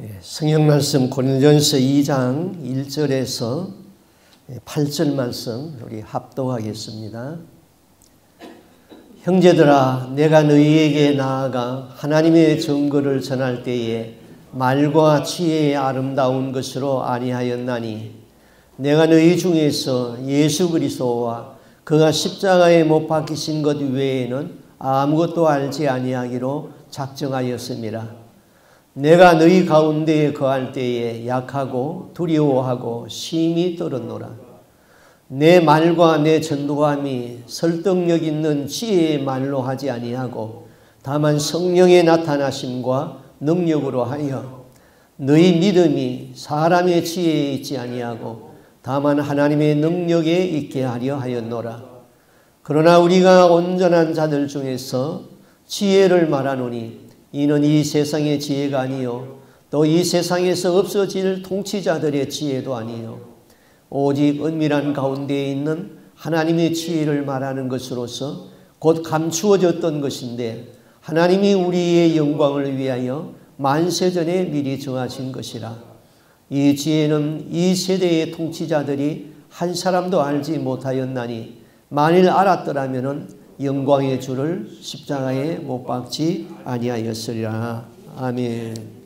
예, 성경 말씀 고린도전서 2장 1절에서 8절 말씀 우리 합독하겠습니다. 형제들아 내가 너희에게 나아가 하나님의 증거를 전할 때에 말과 지혜의 아름다운 것으로 아니하였나니 내가 너희 중에서 예수 그리스도와 그가 십자가에 못 박히신 것 외에는 아무것도 알지 아니하기로 작정하였습니다. 내가 너희 가운데에 거할 때에 약하고 두려워하고 심히 떨었노라. 내 말과 내 전도함이 설득력 있는 지혜의 말로 하지 아니하고 다만 성령의 나타나심과 능력으로 하여 너희 믿음이 사람의 지혜에 있지 아니하고 다만 하나님의 능력에 있게 하려 하였노라. 그러나 우리가 온전한 자들 중에서 지혜를 말하노니 이는 이 세상의 지혜가 아니요 또 이 세상에서 없어질 통치자들의 지혜도 아니요. 오직 은밀한 가운데에 있는 하나님의 지혜를 말하는 것으로서 곧 감추어졌던 것인데 하나님이 우리의 영광을 위하여 만세전에 미리 정하신 것이라. 이 지혜는 이 세대의 통치자들이 한 사람도 알지 못하였나니 만일 알았더라면 영광의 주를 십자가에 못 박지 아니하였으리라. 아멘.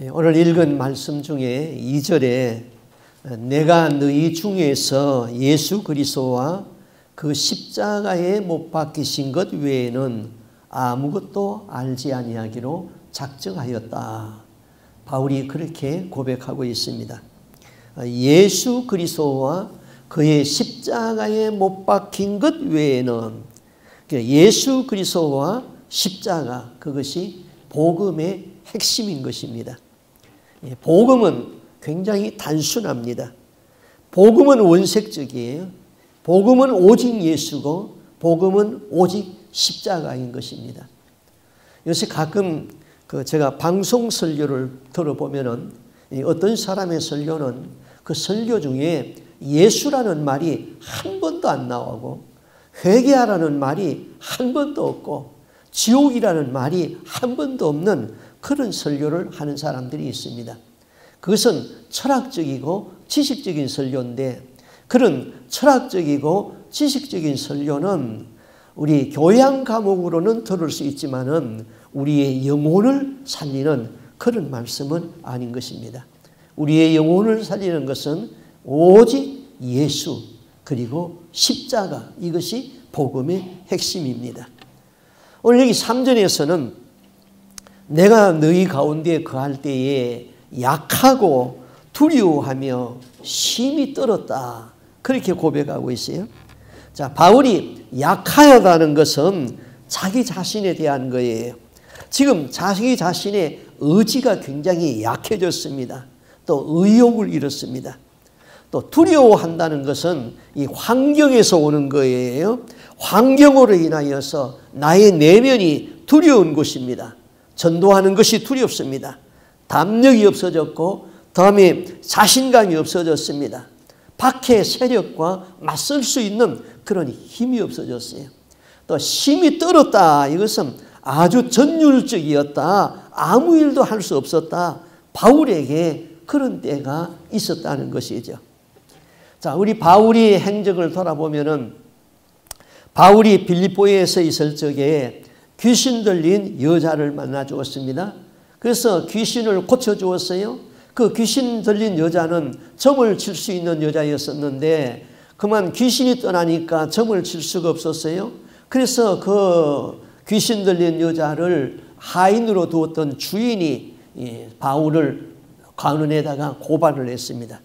예, 오늘 읽은 말씀 중에 2절에 내가 너희 중에서 예수 그리스도와 그 십자가에 못 박히신 것 외에는 아무것도 알지 아니하기로 작정하였다. 바울이 그렇게 고백하고 있습니다. 예수 그리스도와 그의 십자가에 못 박힌 것 외에는 예수 그리스도와 십자가 그것이 복음의 핵심인 것입니다. 예, 복음은 굉장히 단순합니다. 복음은 원색적이에요. 복음은 오직 예수고 복음은 오직 십자가인 것입니다. 요새 가끔 그 제가 방송 설교를 들어보면은 어떤 사람의 설교는 그 설교 중에 예수라는 말이 한 번도 안 나오고 회개하라는 말이 한 번도 없고 지옥이라는 말이 한 번도 없는 그런 설교를 하는 사람들이 있습니다. 그것은 철학적이고 지식적인 설교인데 그런 철학적이고 지식적인 설교는 우리 교양 과목으로는 들을 수 있지만은 우리의 영혼을 살리는 그런 말씀은 아닌 것입니다. 우리의 영혼을 살리는 것은 오직 예수 그리고 십자가 이것이 복음의 핵심입니다. 오늘 여기 3절에서는 내가 너희 가운데 거할 때에 약하고 두려워하며 심히 떨었다. 그렇게 고백하고 있어요. 자, 바울이 약하다는 것은 자기 자신에 대한 거예요. 지금 자기 자신의 의지가 굉장히 약해졌습니다. 또 의욕을 잃었습니다. 또 두려워한다는 것은 이 환경에서 오는 거예요. 환경으로 인하여서 나의 내면이 두려운 것입니다. 전도하는 것이 두렵습니다. 담력이 없어졌고 다음에 자신감이 없어졌습니다. 밖의 세력과 맞설 수 있는 그런 힘이 없어졌어요. 또 힘이 떨었다. 이것은 아주 전율적이었다. 아무 일도 할 수 없었다. 바울에게 그런 때가 있었다는 것이죠. 자, 우리 바울이 행적을 돌아보면은 바울이 빌립보에서 있을 적에 귀신 들린 여자를 만나 주었습니다. 그래서 귀신을 고쳐 주었어요. 그 귀신 들린 여자는 점을 칠 수 있는 여자였었는데 그만 귀신이 떠나니까 점을 칠 수가 없었어요. 그래서 그 귀신 들린 여자를 하인으로 두었던 주인이 바울을 관원에다가 고발을 했습니다.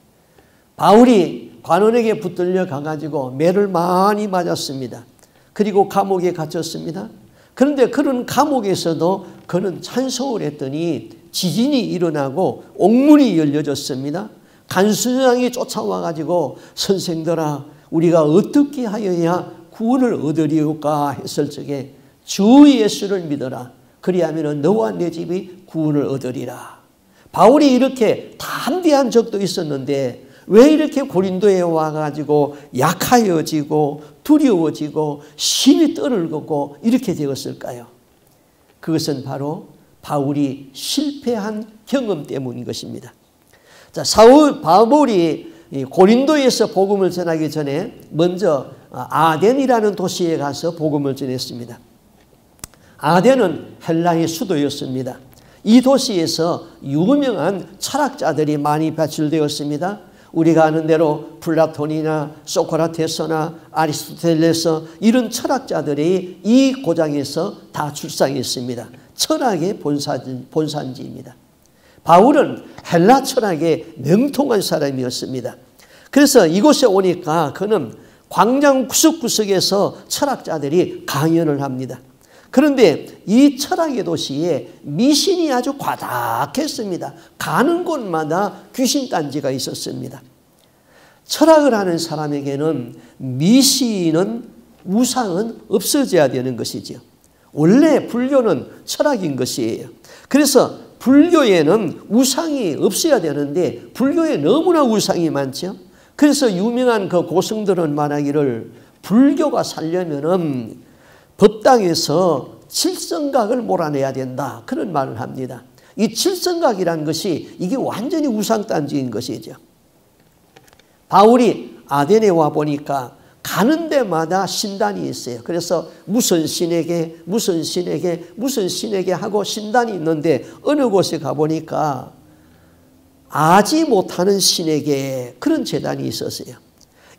바울이 관원에게 붙들려 가가지고 매를 많이 맞았습니다. 그리고 감옥에 갇혔습니다. 그런데 그런 감옥에서도 그는 찬송을 했더니 지진이 일어나고 옥문이 열려졌습니다. 간수장이 쫓아와 가지고 선생들아 우리가 어떻게 하여야 구원을 얻으리까 했을 적에 주 예수를 믿어라. 그리하면 너와 내 집이 구원을 얻으리라. 바울이 이렇게 담대한 적도 있었는데 왜 이렇게 고린도에 와가지고 약하여지고 두려워지고 심이 떨을고 이렇게 되었을까요? 그것은 바로 바울이 실패한 경험 때문인 것입니다. 자, 사울 바울이 고린도에서 복음을 전하기 전에 먼저 아덴이라는 도시에 가서 복음을 전했습니다. 아덴은 헬라의 수도였습니다. 이 도시에서 유명한 철학자들이 많이 배출되었습니다. 우리가 아는 대로 플라톤이나 소크라테스나 아리스토텔레스 이런 철학자들이 이 고장에서 다 출생했습니다. 철학의 본산, 본산지입니다. 바울은 헬라 철학의 명통한 사람이었습니다. 그래서 이곳에 오니까 그는 광장 구석구석에서 철학자들이 강연을 합니다. 그런데 이 철학의 도시에 미신이 아주 과닥했습니다. 가는 곳마다 귀신 단지가 있었습니다. 철학을 하는 사람에게는 미신은 우상은 없어져야 되는 것이죠. 원래 불교는 철학인 것이에요. 그래서 불교에는 우상이 없어야 되는데 불교에 너무나 우상이 많죠. 그래서 유명한 그 고승들은 말하기를 불교가 살려면은 법당에서 칠성각을 몰아내야 된다. 그런 말을 합니다. 이 칠성각이란 것이 이게 완전히 우상단지인 것이죠. 바울이 아덴에 와 보니까 가는 데마다 신단이 있어요. 그래서 무슨 신에게, 무슨 신에게, 무슨 신에게 하고 신단이 있는데 어느 곳에 가보니까 아지 못하는 신에게 그런 재단이 있었어요.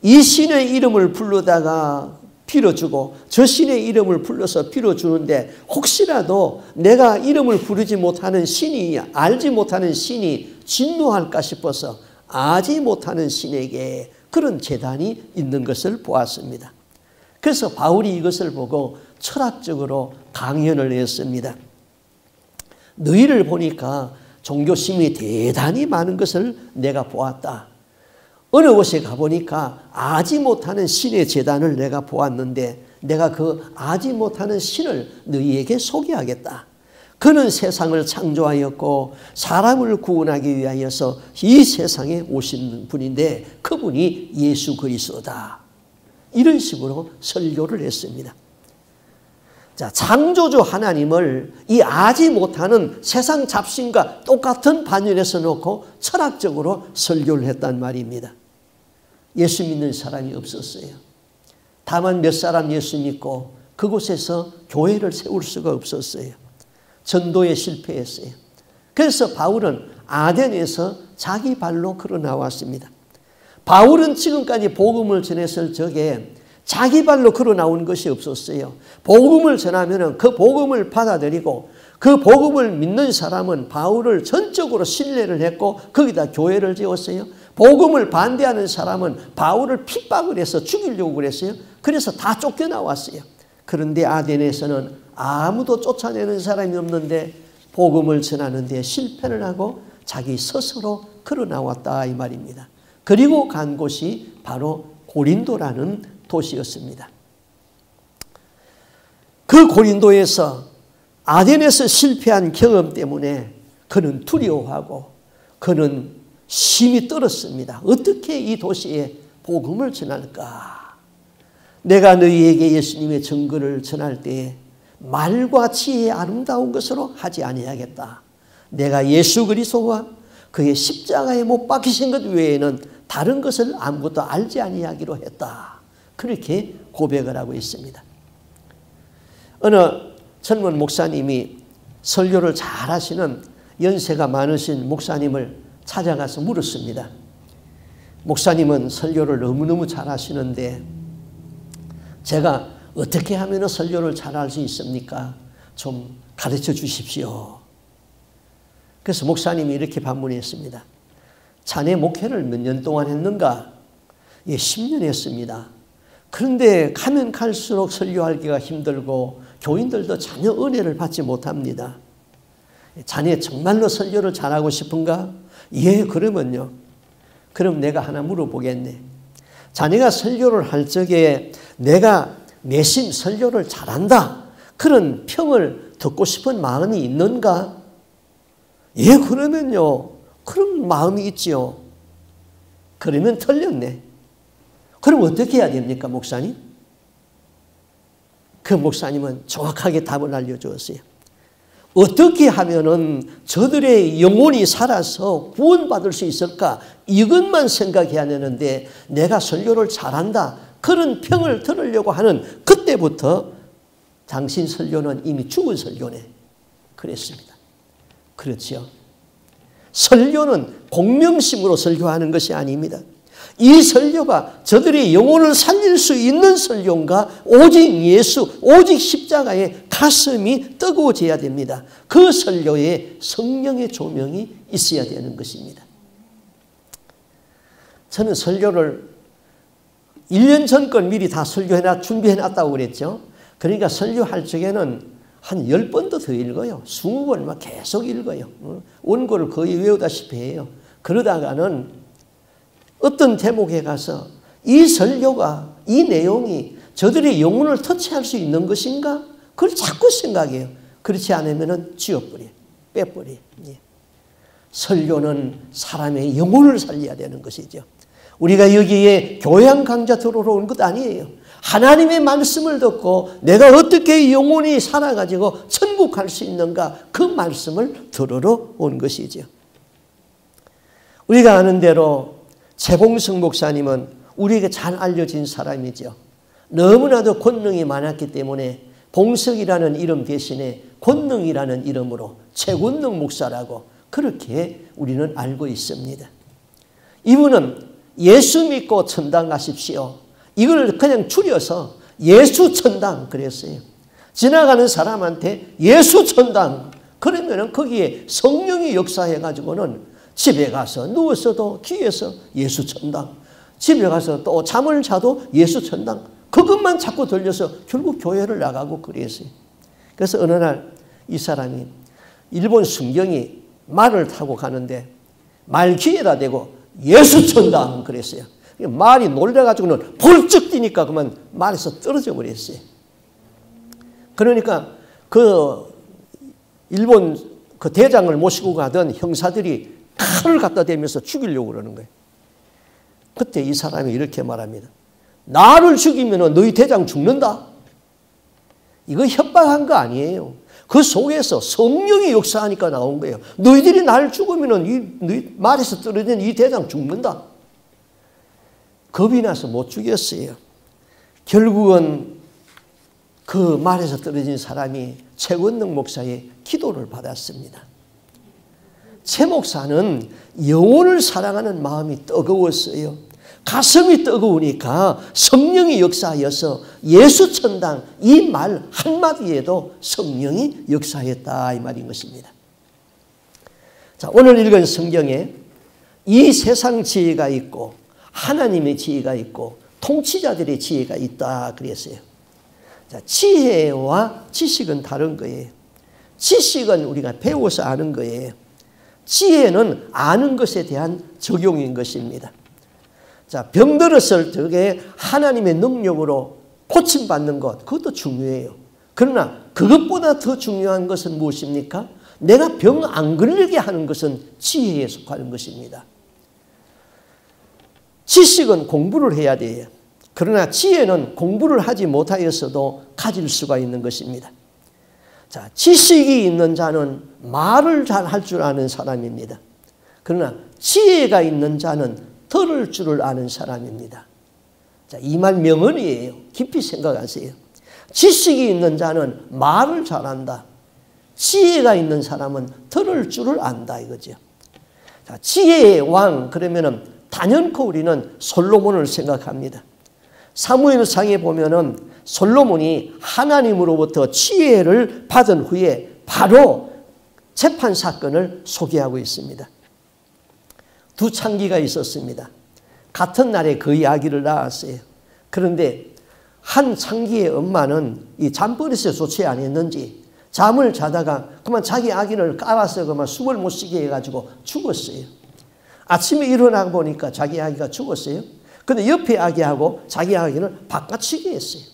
이 신의 이름을 부르다가 빌어주고 저 신의 이름을 불러서 빌어주는데 혹시라도 내가 이름을 부르지 못하는 신이 알지 못하는 신이 진노할까 싶어서 아지 못하는 신에게 그런 재단이 있는 것을 보았습니다. 그래서 바울이 이것을 보고 철학적으로 강연을 했습니다. 너희를 보니까 종교심이 대단히 많은 것을 내가 보았다. 어느 곳에 가보니까 아지 못하는 신의 재단을 내가 보았는데 내가 그 아지 못하는 신을 너희에게 소개하겠다. 그는 세상을 창조하였고 사람을 구원하기 위하여서 이 세상에 오신 분인데 그분이 예수 그리스도다. 이런 식으로 설교를 했습니다. 자, 창조주 하나님을 이 아지 못하는 세상 잡신과 똑같은 반열에서 놓고 철학적으로 설교를 했단 말입니다. 예수 믿는 사람이 없었어요. 다만 몇 사람 예수 믿고 그곳에서 교회를 세울 수가 없었어요. 전도에 실패했어요. 그래서 바울은 아덴에서 자기 발로 걸어 나왔습니다. 바울은 지금까지 복음을 전했을 적에 자기 발로 걸어 나온 것이 없었어요. 복음을 전하면 그 복음을 받아들이고 그 복음을 믿는 사람은 바울을 전적으로 신뢰를 했고 거기다 교회를 지었어요. 복음을 반대하는 사람은 바울을 핍박을 해서 죽이려고 그랬어요. 그래서 다 쫓겨나왔어요. 그런데 아덴에서는 아무도 쫓아내는 사람이 없는데 복음을 전하는 데 실패를 하고 자기 스스로 걸어 나왔다 이 말입니다. 그리고 간 곳이 바로 고린도라는 도시였습니다. 그 고린도에서 아덴에서 실패한 경험 때문에 그는 두려워하고 그는 심히 떨었습니다. 어떻게 이 도시에 복음을 전할까? 내가 너희에게 예수님의 증거를 전할 때에 말과 지혜의 아름다운 것으로 하지 아니하겠다. 내가 예수 그리스도와 그의 십자가에 못 박히신 것 외에는 다른 것을 아무것도 알지 아니하기로 했다. 그렇게 고백을 하고 있습니다. 어느 젊은 목사님이 설교를 잘 하시는 연세가 많으신 목사님을 찾아가서 물었습니다. 목사님은 설교를 너무너무 잘 하시는데 제가 어떻게 하면 설교를 잘할 수 있습니까? 좀 가르쳐 주십시오. 그래서 목사님이 이렇게 반문했습니다. 자네 목회를 몇 년 동안 했는가? 예, 10년 했습니다. 그런데 가면 갈수록 설교하기가 힘들고 교인들도 전혀 은혜를 받지 못합니다. 자네 정말로 설교를 잘하고 싶은가? 예, 그러면요. 그럼 내가 하나 물어보겠네. 자네가 설교를 할 적에 내가 내심 설교를 잘한다. 그런 평을 듣고 싶은 마음이 있는가? 예, 그러면요. 그런 마음이 있지요. 그러면 틀렸네. 그럼 어떻게 해야 됩니까, 목사님? 그 목사님은 정확하게 답을 알려주었어요. 어떻게 하면은 저들의 영혼이 살아서 구원받을 수 있을까? 이것만 생각해야 되는데 내가 설교를 잘한다. 그런 평을 들으려고 하는 그때부터 당신 설교는 이미 죽은 설교네. 그랬습니다. 그렇죠. 설교는 공명심으로 설교하는 것이 아닙니다. 이 설교가 저들의 영혼을 살릴 수 있는 설교인가 오직 예수, 오직 십자가의 가슴이 뜨거워져야 됩니다. 그 설교에 성령의 조명이 있어야 되는 것입니다. 저는 설교를 1년 전 걸 미리 다 설교해놨, 준비해놨다고 그랬죠. 그러니까 설교할 적에는 한 10번도 더 읽어요. 20번 막 계속 읽어요. 어? 원고를 거의 외우다시피 해요. 그러다가는 어떤 제목에 가서 이 설교가, 이 내용이 저들의 영혼을 터치할 수 있는 것인가? 그걸 자꾸 생각해요. 그렇지 않으면 지워버려. 빼버려. 예. 설교는 사람의 영혼을 살려야 되는 것이죠. 우리가 여기에 교양 강좌 들어온 것 아니에요. 하나님의 말씀을 듣고 내가 어떻게 영혼이 살아가지고 천국 갈 수 있는가 그 말씀을 들으러 온 것이죠. 우리가 아는 대로 최봉성 목사님은 우리에게 잘 알려진 사람이죠. 너무나도 권능이 많았기 때문에 봉석이라는 이름 대신에 권능이라는 이름으로 최권능 목사라고 그렇게 우리는 알고 있습니다. 이분은 예수 믿고 천당 가십시오. 이걸 그냥 줄여서 예수 천당 그랬어요. 지나가는 사람한테 예수 천당 그러면은 거기에 성령이 역사해 가지고는 집에 가서 누워서도 귀에서 예수 천당 집에 가서 또 잠을 자도 예수 천당 그것만 자꾸 들려서 결국 교회를 나가고 그랬어요. 그래서 어느 날 이 사람이 일본 순경이 말을 타고 가는데 말 귀에다 대고 예수 천당 그랬어요. 말이 놀래가지고는 벌쩍 뛰니까 그만 말에서 떨어져 버렸어요. 그러니까 그 일본 그 대장을 모시고 가던 형사들이 칼을 갖다 대면서 죽이려고 그러는 거예요. 그때 이 사람이 이렇게 말합니다. 나를 죽이면 너희 대장 죽는다. 이거 협박한 거 아니에요. 그 속에서 성령이 역사하니까 나온 거예요. 너희들이 날 죽으면 이 말에서 떨어진 이 대장 죽는다. 겁이 나서 못 죽였어요. 결국은 그 말에서 떨어진 사람이 최권능 목사의 기도를 받았습니다. 최 목사는 영혼을 사랑하는 마음이 뜨거웠어요. 가슴이 뜨거우니까 성령이 역사하여서 예수 천당 이 말 한마디에도 성령이 역사했다 이 말인 것입니다. 자, 오늘 읽은 성경에 이 세상 지혜가 있고 하나님의 지혜가 있고 통치자들의 지혜가 있다 그랬어요. 자, 지혜와 지식은 다른 거예요. 지식은 우리가 배워서 아는 거예요. 지혜는 아는 것에 대한 적용인 것입니다. 자, 병들었을 적에 하나님의 능력으로 고침받는 것, 그것도 중요해요. 그러나 그것보다 더 중요한 것은 무엇입니까? 내가 병 안 걸리게 하는 것은 지혜에 속하는 것입니다. 지식은 공부를 해야 돼요. 그러나 지혜는 공부를 하지 못하였어도 가질 수가 있는 것입니다. 자, 지식이 있는 자는 말을 잘 할 줄 아는 사람입니다. 그러나 지혜가 있는 자는 들을 줄을 아는 사람입니다. 자, 이 말 명언이에요. 깊이 생각하세요. 지식이 있는 자는 말을 잘한다. 지혜가 있는 사람은 들을 줄을 안다 이거죠. 자, 지혜의 왕 그러면은 단연코 우리는 솔로몬을 생각합니다. 사무엘상에 보면은 솔로몬이 하나님으로부터 지혜를 받은 후에 바로 재판 사건을 소개하고 있습니다. 두 창기가 있었습니다. 같은 날에 그 이야기를 나왔어요. 그런데 한 창기의 엄마는 이 잠버릇에 좋지 않았는지 잠을 자다가 그만 자기 아기를 깔아서 그만 숨을 못 쉬게 해가지고 죽었어요. 아침에 일어나 보니까 자기 아기가 죽었어요. 근데 옆에 아기하고 자기 아기를 바꿔치기 했어요.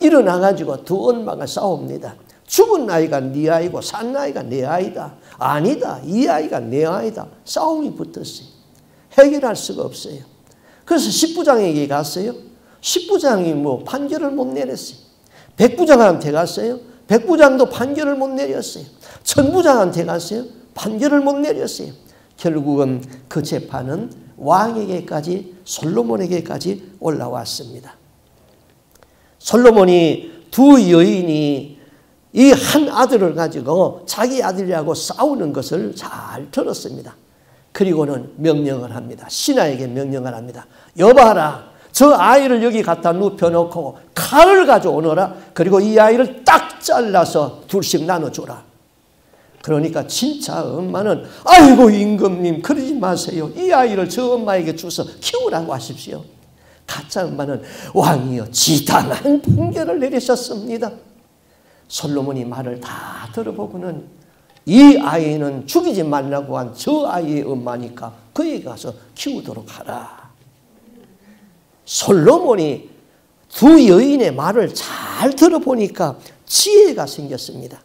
일어나가지고 두 엄마가 싸웁니다. 죽은 아이가 네 아이고 산 아이가 내 아이다. 아니다. 이 아이가 내 아이다. 싸움이 붙었어요. 해결할 수가 없어요. 그래서 십부장에게 갔어요. 십부장이 뭐 판결을 못 내렸어요. 백부장한테 갔어요. 백부장도 판결을 못 내렸어요. 천부장한테 갔어요. 판결을 못 내렸어요. 결국은 그 재판은 왕에게까지 솔로몬에게까지 올라왔습니다. 솔로몬이 두 여인이 이 한 아들을 가지고 자기 아들이라고 싸우는 것을 잘 들었습니다. 그리고는 명령을 합니다. 신하에게 명령을 합니다. 여봐라. 저 아이를 여기 갖다 눕혀놓고 칼을 가져오너라. 그리고 이 아이를 딱 잘라서 둘씩 나눠줘라. 그러니까 진짜 엄마는 아이고 임금님 그러지 마세요. 이 아이를 저 엄마에게 주서 키우라고 하십시오. 가짜 엄마는 왕이여 지당한 판결을 내리셨습니다. 솔로몬이 말을 다 들어보고는 이 아이는 죽이지 말라고 한 저 아이의 엄마니까 그에게 가서 키우도록 하라. 솔로몬이 두 여인의 말을 잘 들어보니까 지혜가 생겼습니다.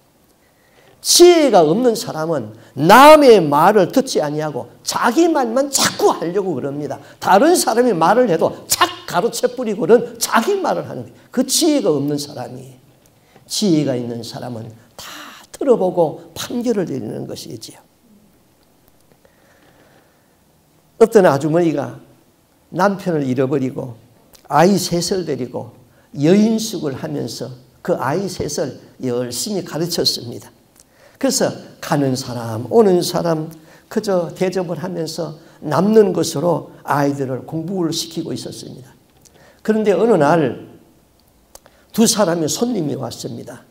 지혜가 없는 사람은 남의 말을 듣지 아니하고 자기 말만 자꾸 하려고 그럽니다. 다른 사람이 말을 해도 착 가로채 뿌리고는 자기 말을 하는 거예요. 그 지혜가 없는 사람이 지혜가 있는 사람은 다 들어보고 판결을 내리는 것이지요. 어떤 아주머니가 남편을 잃어버리고 아이 셋을 데리고 여인숙을 하면서 그 아이 셋을 열심히 가르쳤습니다. 그래서 가는 사람, 오는 사람 그저 대접을 하면서 남는 것으로 아이들을 공부를 시키고 있었습니다. 그런데 어느 날 두 사람의 손님이 왔습니다.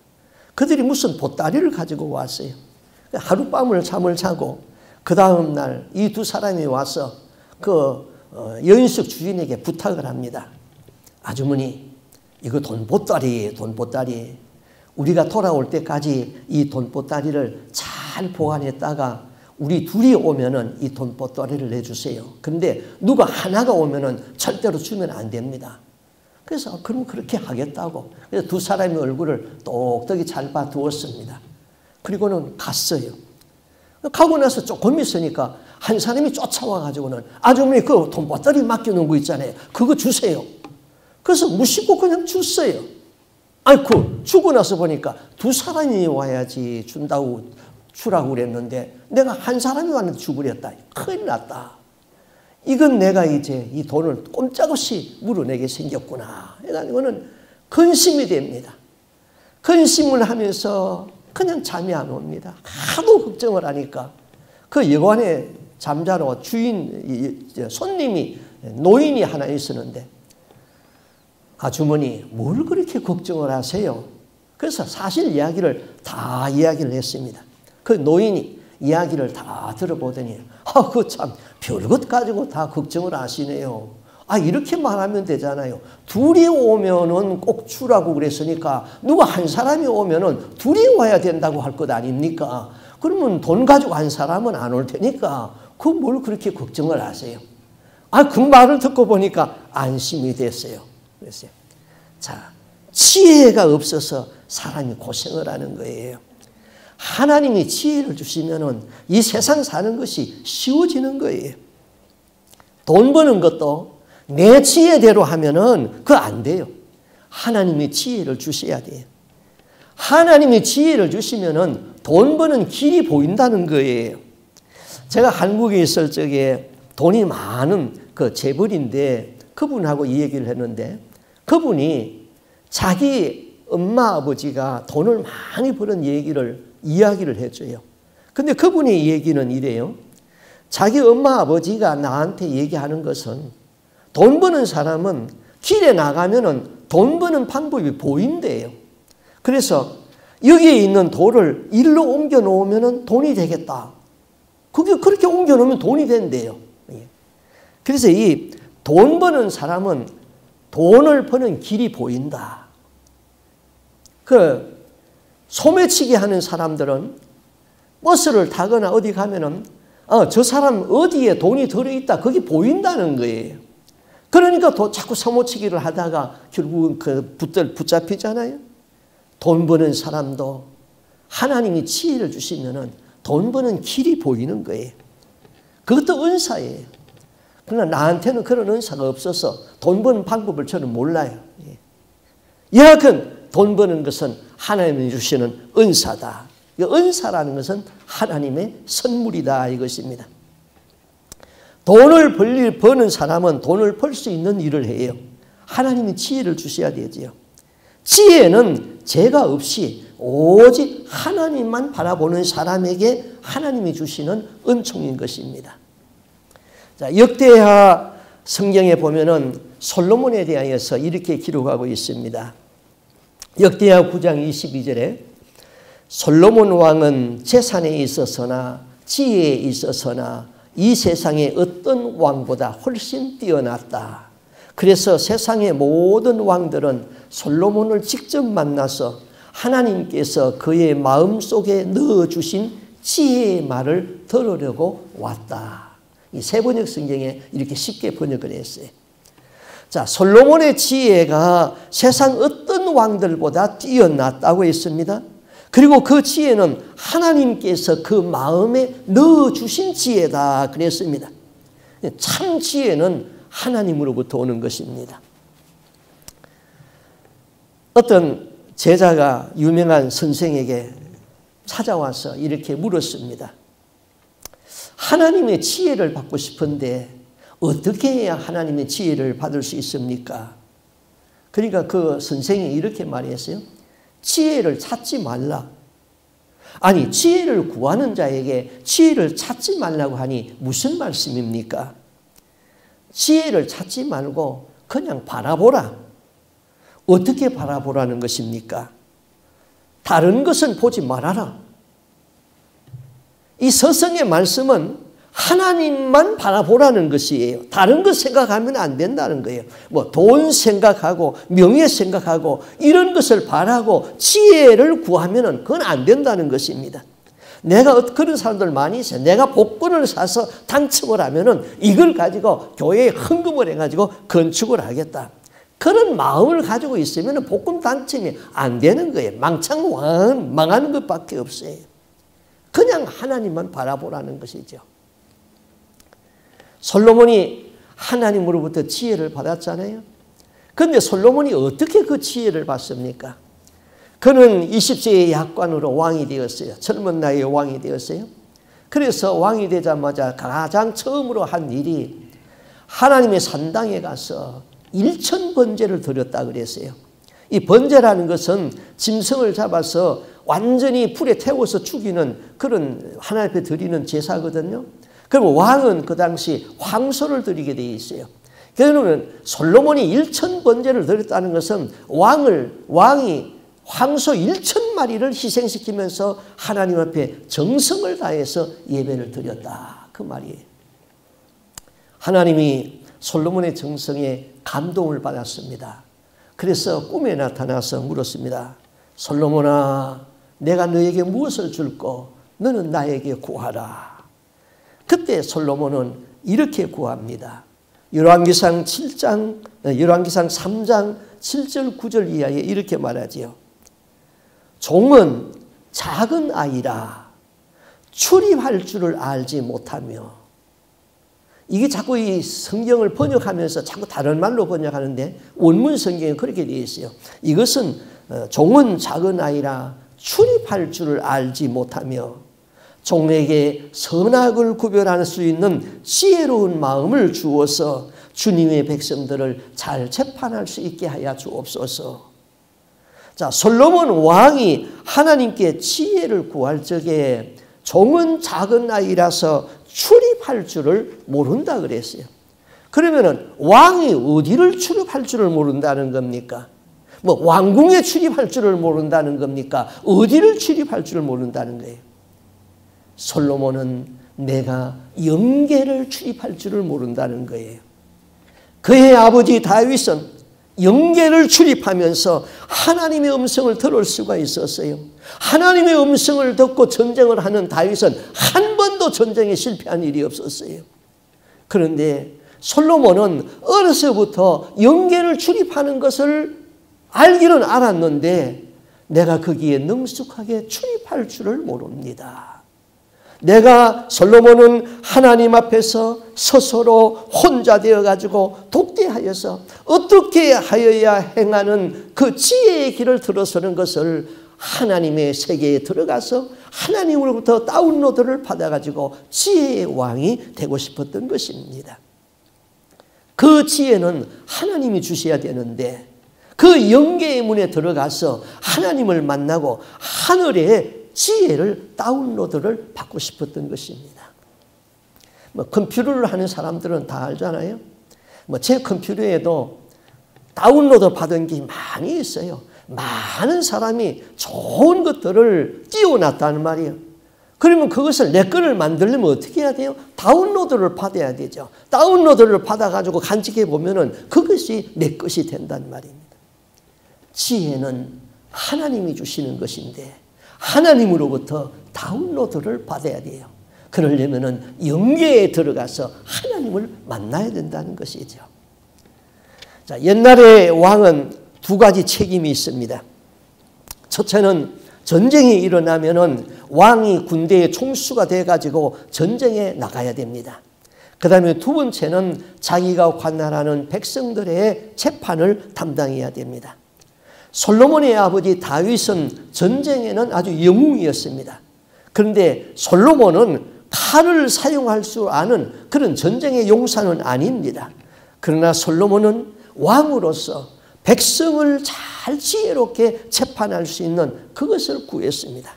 그들이 무슨 보따리를 가지고 왔어요. 하룻밤을 잠을 자고 그 다음 날 이 두 사람이 와서 그 어, 여인숙 주인에게 부탁을 합니다. 아주머니, 이거 돈 보따리예요, 돈 보따리. 우리가 돌아올 때까지 이 돈보따리를 잘 보관했다가 우리 둘이 오면은 이 돈보따리를 내주세요. 그런데 누가 하나가 오면은 절대로 주면 안 됩니다. 그래서 그럼 그렇게 하겠다고. 그래서 두 사람의 얼굴을 똑똑히 잘 봐두었습니다. 그리고는 갔어요. 가고 나서 조금 있으니까 한 사람이 쫓아와가지고는 아주머니 그 돈보따리 맡겨놓은 거 있잖아요. 그거 주세요. 그래서 무심코 그냥 줬어요. 아이고 주고 나서 보니까 두 사람이 와야지 준다고 주라고 그랬는데 내가 한 사람이 왔는데 주버렸다. 큰일 났다. 이건 내가 이제 이 돈을 꼼짝없이 물어내게 생겼구나. 해가지고는 근심이 됩니다. 근심을 하면서 그냥 잠이 안 옵니다. 하도 걱정을 하니까 그 여관에 잠자러 주인 손님이 노인이 하나 있었는데 아 주머니 뭘 그렇게 걱정을 하세요? 그래서 사실 이야기를 다 이야기를 했습니다. 그 노인이 이야기를 다 들어보더니 아, 그 참 별것 가지고 다 걱정을 하시네요. 아, 이렇게 말하면 되잖아요. 둘이 오면은 꼭 주라고 그랬으니까 누가 한 사람이 오면은 둘이 와야 된다고 할 것 아닙니까? 그러면 돈 가지고 한 사람은 안 올 테니까 그 뭘 그렇게 걱정을 하세요? 아, 그 말을 듣고 보니까 안심이 됐어요. 그랬어요. 자, 지혜가 없어서 사람이 고생을 하는 거예요. 하나님이 지혜를 주시면은 이 세상 사는 것이 쉬워지는 거예요. 돈 버는 것도 내 지혜대로 하면은 그 안 돼요. 하나님이 지혜를 주셔야 돼요. 하나님이 지혜를 주시면은 돈 버는 길이 보인다는 거예요. 제가 한국에 있을 적에 돈이 많은 그 재벌인데 그분하고 이 얘기를 했는데 그분이 자기 엄마 아버지가 돈을 많이 버는 얘기를 이야기를 해줘요. 근데 그분의 얘기는 이래요. 자기 엄마 아버지가 나한테 얘기하는 것은 돈 버는 사람은 길에 나가면은 돈 버는 방법이 보인대요. 그래서 여기에 있는 돌을 일로 옮겨 놓으면 돈이 되겠다. 그게 그렇게 옮겨 놓으면 돈이 된대요. 예. 그래서 이 돈 버는 사람은 돈을 버는 길이 보인다. 그 소매치기 하는 사람들은 버스를 타거나 어디 가면은 어, 저 사람 어디에 돈이 들어있다. 그게 보인다는 거예요. 그러니까 또 자꾸 소매치기를 하다가 결국은 그 붙들 붙잡히잖아요. 돈 버는 사람도 하나님이 지혜를 주시면은 돈 버는 길이 보이는 거예요. 그것도 은사예요. 그러나 나한테는 그런 은사가 없어서 돈 버는 방법을 저는 몰라요. 여하튼 돈 버는 것은 하나님이 주시는 은사다. 은사라는 것은 하나님의 선물이다 이것입니다. 돈을 벌 버는 사람은 돈을 벌 수 있는 일을 해요. 하나님이 지혜를 주셔야 되지요. 지혜는 죄가 없이 오직 하나님만 바라보는 사람에게 하나님이 주시는 은총인 것입니다. 자, 역대하 성경에 보면은 솔로몬에 대하여서 이렇게 기록하고 있습니다. 역대하 9장 22절에 솔로몬 왕은 재산에 있어서나 지혜에 있어서나 이 세상의 어떤 왕보다 훨씬 뛰어났다. 그래서 세상의 모든 왕들은 솔로몬을 직접 만나서 하나님께서 그의 마음속에 넣어주신 지혜의 말을 들으려고 왔다. 이 세 번역 성경에 이렇게 쉽게 번역을 했어요. 자, 솔로몬의 지혜가 세상 어떤 왕들보다 뛰어났다고 했습니다. 그리고 그 지혜는 하나님께서 그 마음에 넣어주신 지혜다 그랬습니다. 참 지혜는 하나님으로부터 오는 것입니다. 어떤 제자가 유명한 선생에게 찾아와서 이렇게 물었습니다. 하나님의 지혜를 받고 싶은데 어떻게 해야 하나님의 지혜를 받을 수 있습니까? 그러니까 그 선생이 이렇게 말했어요. 지혜를 찾지 말라. 아니, 지혜를 구하는 자에게 지혜를 찾지 말라고 하니 무슨 말씀입니까? 지혜를 찾지 말고 그냥 바라보라. 어떻게 바라보라는 것입니까? 다른 것은 보지 말아라. 이 서성의 말씀은 하나님만 바라보라는 것이에요. 다른 것 생각하면 안 된다는 거예요. 뭐 돈 생각하고 명예 생각하고 이런 것을 바라고 지혜를 구하면 그건 안 된다는 것입니다. 내가 그런 사람들 많이 있어요. 내가 복권을 사서 당첨을 하면은 이걸 가지고 교회에 헌금을 해가지고 건축을 하겠다. 그런 마음을 가지고 있으면 복권 당첨이 안 되는 거예요. 망창 망하는 것밖에 없어요. 그냥 하나님만 바라보라는 것이죠. 솔로몬이 하나님으로부터 지혜를 받았잖아요. 그런데 솔로몬이 어떻게 그 지혜를 받습니까? 그는 20세의 약관으로 왕이 되었어요. 젊은 나이에 왕이 되었어요. 그래서 왕이 되자마자 가장 처음으로 한 일이 하나님의 산당에 가서 일천 번제를 드렸다 그랬어요. 이 번제라는 것은 짐승을 잡아서 완전히 불에 태워서 죽이는 그런 하나님 앞에 드리는 제사거든요. 그럼 왕은 그 당시 황소를 드리게 되어 있어요. 그러면 솔로몬이 일천 번제를 드렸다는 것은 왕을 왕이 황소 일천 마리를 희생시키면서 하나님 앞에 정성을 다해서 예배를 드렸다 그 말이에요. 하나님이 솔로몬의 정성에 감동을 받았습니다. 그래서 꿈에 나타나서 물었습니다. 솔로몬아, 내가 너에게 무엇을 줄고 너는 나에게 구하라. 그때 솔로몬은 이렇게 구합니다. 열왕기상 7장, 열왕기상 3장 7절 9절 이하에 이렇게 말하지요. 종은 작은 아이라 출입할 줄을 알지 못하며 이게 자꾸 이 성경을 번역하면서 자꾸 다른 말로 번역하는데 원문 성경에 그렇게 되어 있어요. 이것은 어, 종은 작은 아이라 출입할 줄을 알지 못하며 종에게 선악을 구별할 수 있는 지혜로운 마음을 주어서 주님의 백성들을 잘 재판할 수 있게 하여 주옵소서. 자, 솔로몬 왕이 하나님께 지혜를 구할 적에 종은 작은 아이라서 출입할 줄을 모른다 그랬어요. 그러면은 왕이 어디를 출입할 줄을 모른다는 겁니까? 뭐 왕궁에 출입할 줄을 모른다는 겁니까? 어디를 출입할 줄을 모른다는 거예요. 솔로몬은 내가 영계를 출입할 줄을 모른다는 거예요. 그의 아버지 다윗은 영계를 출입하면서 하나님의 음성을 들을 수가 있었어요. 하나님의 음성을 듣고 전쟁을 하는 다윗은 한 번도 전쟁에 실패한 일이 없었어요. 그런데 솔로몬은 어려서부터 영계를 출입하는 것을 알기는 알았는데 내가 거기에 능숙하게 출입할 줄을 모릅니다. 내가 솔로몬은 하나님 앞에서 스스로 혼자 되어 가지고 독대하여서 어떻게 하여야 행하는 그 지혜의 길을 들어서는 것을 하나님의 세계에 들어가서 하나님으로부터 다운로드를 받아 가지고 지혜의 왕이 되고 싶었던 것입니다. 그 지혜는 하나님이 주셔야 되는데 그 영계의 문에 들어가서 하나님을 만나고 하늘의 지혜를 다운로드를 받고 싶었던 것입니다. 뭐 컴퓨터를 하는 사람들은 다 알잖아요. 뭐 제 컴퓨터에도 다운로드 받은 게 많이 있어요. 많은 사람이 좋은 것들을 띄워놨다는 말이에요. 그러면 그것을 내 거를 만들려면 어떻게 해야 돼요? 다운로드를 받아야 되죠. 다운로드를 받아가지고 간직해 보면은 그것이 내 것이 된단 말입니다. 지혜는 하나님이 주시는 것인데 하나님으로부터 다운로드를 받아야 돼요. 그러려면은 영계에 들어가서 하나님을 만나야 된다는 것이죠. 자, 옛날에 왕은 두 가지 책임이 있습니다. 첫째는 전쟁이 일어나면은 왕이 군대의 총수가 돼 가지고 전쟁에 나가야 됩니다. 그 다음에 두 번째는 자기가 관할하는 백성들의 재판을 담당해야 됩니다. 솔로몬의 아버지 다윗은 전쟁에는 아주 영웅이었습니다. 그런데 솔로몬은 칼을 사용할 수 아는 그런 전쟁의 용사는 아닙니다. 그러나 솔로몬은 왕으로서 백성을 잘 지혜롭게 재판할 수 있는 그것을 구했습니다.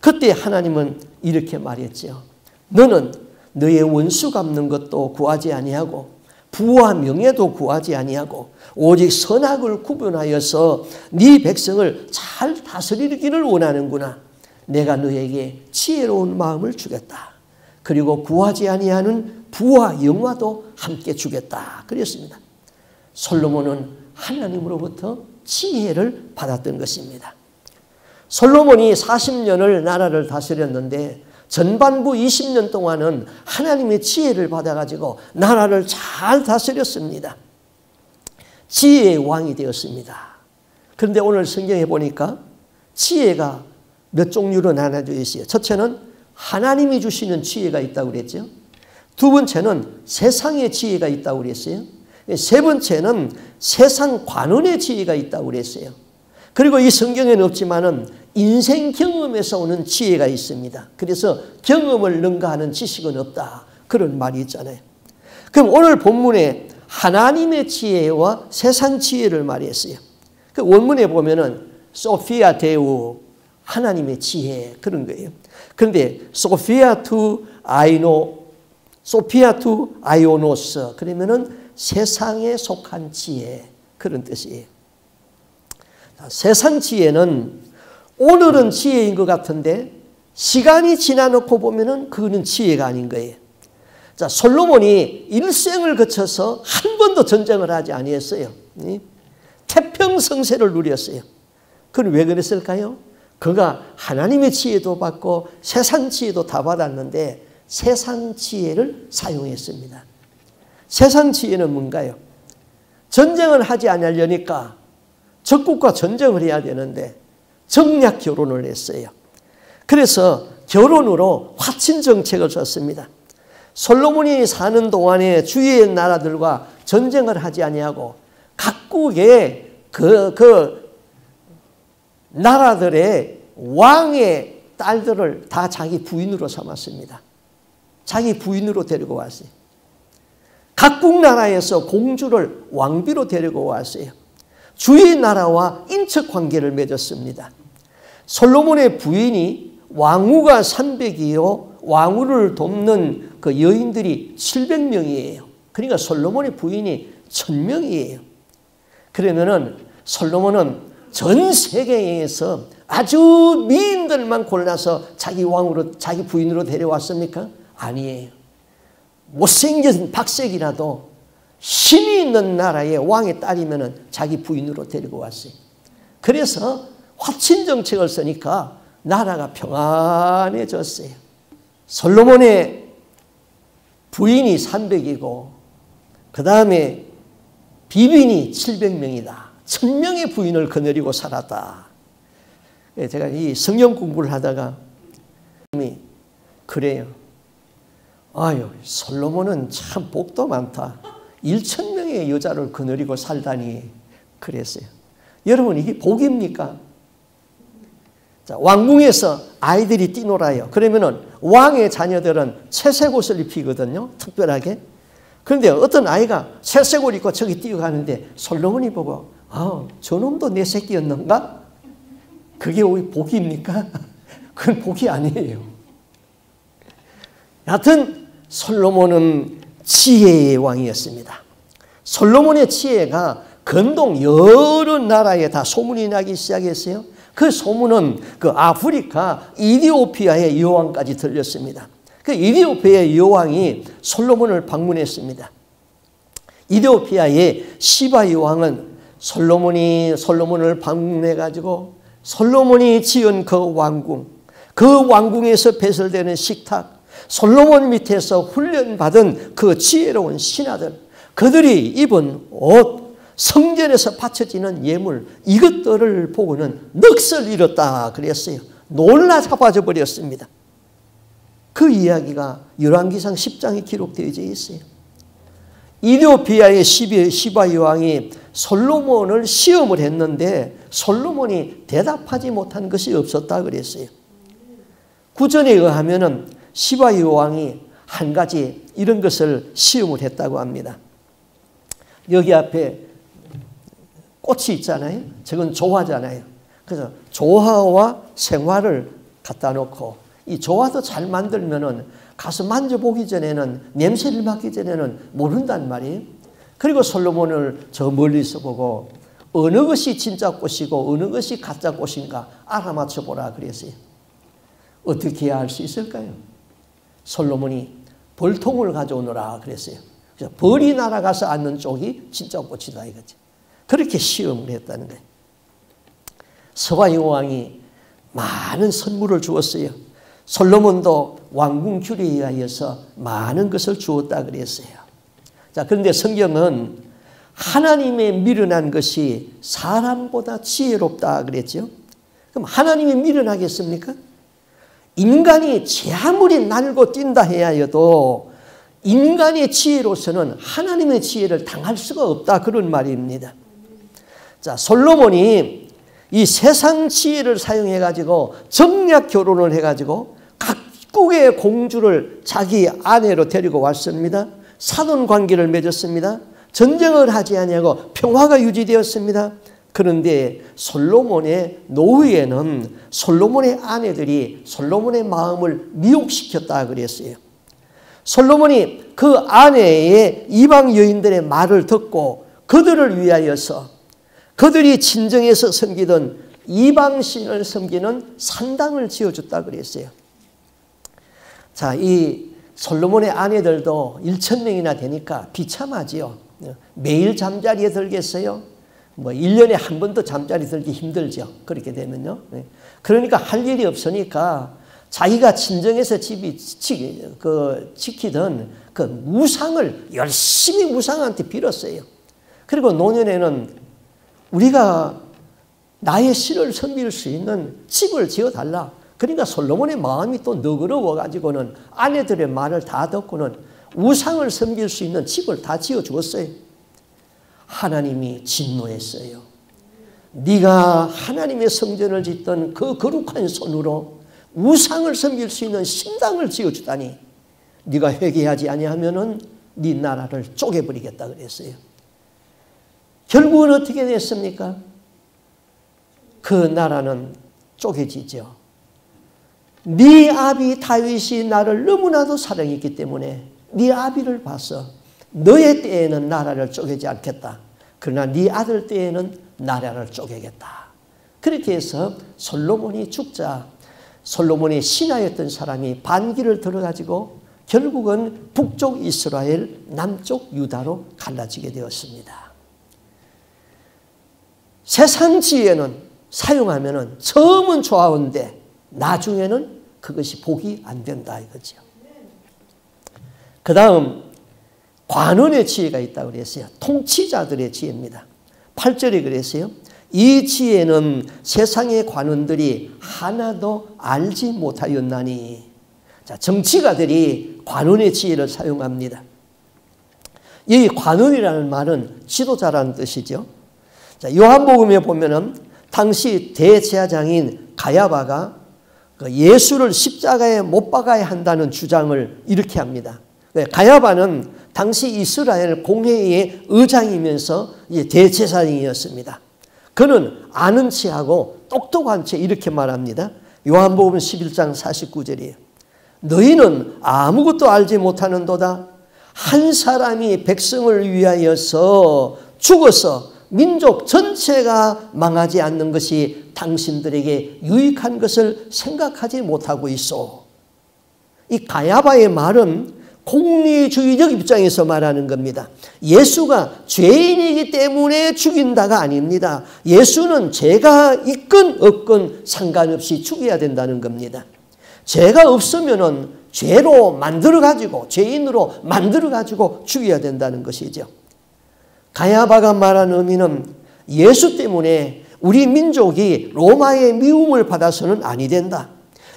그때 하나님은 이렇게 말했죠. 너는 너의 원수 갚는 것도 구하지 아니하고 부와 명예도 구하지 아니하고 오직 선악을 구분하여서 네 백성을 잘 다스리기를 원하는구나. 내가 너에게 지혜로운 마음을 주겠다. 그리고 구하지 아니하는 부와 영화도 함께 주겠다. 그랬습니다. 솔로몬은 하나님으로부터 지혜를 받았던 것입니다. 솔로몬이 40년을 나라를 다스렸는데 전반부 20년 동안은 하나님의 지혜를 받아가지고 나라를 잘 다스렸습니다. 지혜의 왕이 되었습니다. 그런데 오늘 성경에 보니까 지혜가 몇 종류로 나눠져 있어요. 첫째는 하나님이 주시는 지혜가 있다고 그랬죠. 두 번째는 세상의 지혜가 있다고 그랬어요. 세 번째는 세상 관원의 지혜가 있다고 그랬어요. 그리고 이 성경에는 없지만은 인생 경험에서 오는 지혜가 있습니다. 그래서 경험을 능가하는 지식은 없다. 그런 말이 있잖아요. 그럼 오늘 본문에 하나님의 지혜와 세상 지혜를 말했어요. 그 원문에 보면은 σοφία θεοῦ 하나님의 지혜 그런 거예요. 그런데 σοφία τοῦ αἰῶνο σοφία τοῦ αἰῶνος 그러면은 세상에 속한 지혜 그런 뜻이에요. 세상 지혜는 오늘은 지혜인 것 같은데 시간이 지나놓고 보면은 그거는 지혜가 아닌 거예요. 자, 솔로몬이 일생을 거쳐서 한 번도 전쟁을 하지 아니했어요. 태평성세를 누렸어요. 그건 왜 그랬을까요? 그가 하나님의 지혜도 받고 세상 지혜도 다 받았는데 세상 지혜를 사용했습니다. 세상 지혜는 뭔가요? 전쟁을 하지 않으려니까 적국과 전쟁을 해야 되는데 정략 결혼을 했어요. 그래서 결혼으로 화친 정책을 썼습니다. 솔로몬이 사는 동안에 주위의 나라들과 전쟁을 하지 아니하고 각국의 그, 그 나라들의 왕의 딸들을 다 자기 부인으로 삼았습니다. 자기 부인으로 데리고 왔어요. 각국 나라에서 공주를 왕비로 데리고 왔어요. 주의 나라와 인척 관계를 맺었습니다. 솔로몬의 부인이 왕후가 300이요. 왕후를 돕는 그 여인들이 700명이에요. 그러니까 솔로몬의 부인이 1000명이에요. 그러면은 솔로몬은 전 세계에서 아주 미인들만 골라서 자기 왕으로 자기 부인으로 데려왔습니까? 아니에요. 못생긴 박색이라도 힘이 있는 나라의 왕의 딸이면 자기 부인으로 데리고 왔어요. 그래서 화친 정책을 쓰니까 나라가 평안해졌어요. 솔로몬의 부인이 300이고 그 다음에 비빈이 700명이다. 1000명의 부인을 거느리고 살았다. 예, 제가 이 성경 공부를 하다가 그래요. 아유, 솔로몬은 참 복도 많다. 1천 명의 여자를 거느리고 살다니 그랬어요. 여러분 이게 복입니까? 자, 왕궁에서 아이들이 뛰놀아요. 그러면은 왕의 자녀들은 채색 옷을 입히거든요. 특별하게. 그런데 어떤 아이가 채색 옷 입고 저기 뛰어가는데 솔로몬이 보고 아, 저놈도 내 새끼였는가? 그게 복입니까? 그건 복이 아니에요. 여하튼 솔로몬은 지혜의 왕이었습니다. 솔로몬의 지혜가 근동 여러 나라에 다 소문이 나기 시작했어요. 그 소문은 그 아프리카 이디오피아의 여왕까지 들렸습니다. 그 이디오피아의 여왕이 솔로몬을 방문했습니다. 이디오피아의 시바 여왕은 솔로몬이 솔로몬을 방문해 가지고 솔로몬이 지은 그 왕궁, 그 왕궁에서 배설되는 식탁, 솔로몬 밑에서 훈련받은 그 지혜로운 신하들, 그들이 입은 옷, 성전에서 바쳐지는 예물 이것들을 보고는 넋을 잃었다 그랬어요. 놀라 자빠져 버렸습니다. 그 이야기가 열왕기상 10장에 기록되어 있어요. 이디오피아의 시바 여왕이 솔로몬을 시험을 했는데 솔로몬이 대답하지 못한 것이 없었다 그랬어요. 구전에 의하면 시바 여왕이 한 가지 이런 것을 시험을 했다고 합니다. 여기 앞에 꽃이 있잖아요. 저건 조화잖아요. 그래서 조화와 생화를 갖다 놓고 이 조화도 잘 만들면은 가서 만져보기 전에는 냄새를 맡기 전에는 모른단 말이에요. 그리고 솔로몬을 저 멀리서 보고 어느 것이 진짜 꽃이고 어느 것이 가짜 꽃인가 알아맞혀 보라 그랬어요. 어떻게 할수 있을까요? 솔로몬이 벌통을 가져오너라 그랬어요. 벌이 날아가서 앉는 쪽이 진짜 꽃이다 이거지. 그렇게 시험을 했다는 거예요. 서바 여왕이 많은 선물을 주었어요. 솔로몬도 왕궁 규례에 의하여서 많은 것을 주었다 그랬어요. 자, 그런데 성경은 하나님의 미련한 것이 사람보다 지혜롭다 그랬죠. 그럼 하나님이 미련하겠습니까? 인간이 아무리 날고 뛴다 해야 해도 인간의 지혜로서는 하나님의 지혜를 당할 수가 없다 그런 말입니다. 자, 솔로몬이 이 세상 지혜를 사용해 가지고 정략 결혼을 해 가지고 각국의 공주를 자기 아내로 데리고 왔습니다. 사돈 관계를 맺었습니다. 전쟁을 하지 아니하고 평화가 유지되었습니다. 그런데 솔로몬의 노후에는 솔로몬의 아내들이 솔로몬의 마음을 미혹시켰다 그랬어요. 솔로몬이 그 아내의 이방 여인들의 말을 듣고 그들을 위하여서 그들이 진정해서 섬기던 이방신을 섬기는 산당을 지어줬다 그랬어요. 자, 이 솔로몬의 아내들도 1천 명이나 되니까 비참하지요. 매일 잠자리에 들겠어요. 뭐 1년에 한 번도 잠자리 들기 힘들죠. 그렇게 되면요. 네. 그러니까 할 일이 없으니까 자기가 친정에서 집이 지, 그 지키던 그 무상을 열심히 무상한테 빌었어요. 그리고 노년에는 우리가 나의 신을 섬길 수 있는 집을 지어달라. 그러니까 솔로몬의 마음이 또 너그러워 가지고는 아내들의 말을 다 듣고는 우상을 섬길 수 있는 집을 다 지어 주었어요. 하나님이 진노했어요. 네가 하나님의 성전을 짓던 그 거룩한 손으로 우상을 섬길 수 있는 신당을 지어 주다니 네가 회개하지 아니하면은 네 나라를 쪼개버리겠다 그랬어요. 결국은 어떻게 됐습니까? 그 나라는 쪼개지죠. 네 아비 다윗이 나를 너무나도 사랑했기 때문에 네 아비를 봐서 너의 때에는 나라를 쪼개지 않겠다. 그러나 네 아들 때에는 나라를 쪼개겠다. 그렇게 해서 솔로몬이 죽자 솔로몬의 신하였던 사람이 반기를 들어가지고 결국은 북쪽 이스라엘, 남쪽 유다로 갈라지게 되었습니다. 세상 지혜는 사용하면 처음은 좋아하는데 나중에는 그것이 복이 안 된다 이거죠. 그 다음 관원의 지혜가 있다고 그랬어요. 통치자들의 지혜입니다. 8절에 그랬어요. 이 지혜는 세상의 관원들이 하나도 알지 못하였나니. 자, 정치가들이 관원의 지혜를 사용합니다. 이 관원이라는 말은 지도자라는 뜻이죠. 자, 요한복음에 보면은 당시 대제사장인 가야바가 그 예수를 십자가에 못 박아야 한다는 주장을 이렇게 합니다. 네, 가야바는 당시 이스라엘 공회의 의장이면서 대제사장이었습니다. 그는 아는 체하고 똑똑한 채 이렇게 말합니다. 요한복음 11장 49절이에요. 너희는 아무것도 알지 못하는도다. 한 사람이 백성을 위하여서 죽어서 민족 전체가 망하지 않는 것이 당신들에게 유익한 것을 생각하지 못하고 있어. 이 가야바의 말은 공리주의적 입장에서 말하는 겁니다. 예수가 죄인이기 때문에 죽인다가 아닙니다. 예수는 죄가 있건 없건 상관없이 죽여야 된다는 겁니다. 죄가 없으면은 죄로 만들어 가지고 죄인으로 만들어 가지고 죽여야 된다는 것이죠. 가야바가 말한 의미는 예수 때문에 우리 민족이 로마의 미움을 받아서는 아니 된다.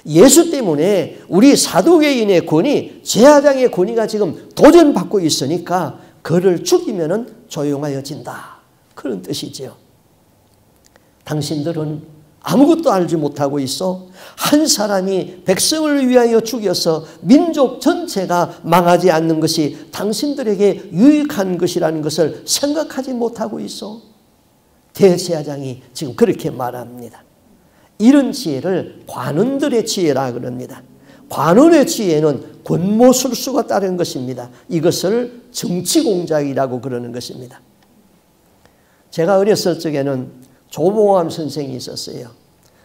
예수 때문에 우리 사도계인의 권위, 제사장의 권위가 지금 도전받고 있으니까 그를 죽이면 조용하여진다. 그런 뜻이죠. 당신들은 아무것도 알지 못하고 있어 한 사람이 백성을 위하여 죽여서 민족 전체가 망하지 않는 것이 당신들에게 유익한 것이라는 것을 생각하지 못하고 있어. 대제사장이 지금 그렇게 말합니다. 이런 지혜를 관원들의 지혜라 그럽니다. 관원의 지혜는 권모술수가 따른 것입니다. 이것을 정치공작이라고 그러는 것입니다. 제가 어렸을 적에는 조봉암 선생이 있었어요.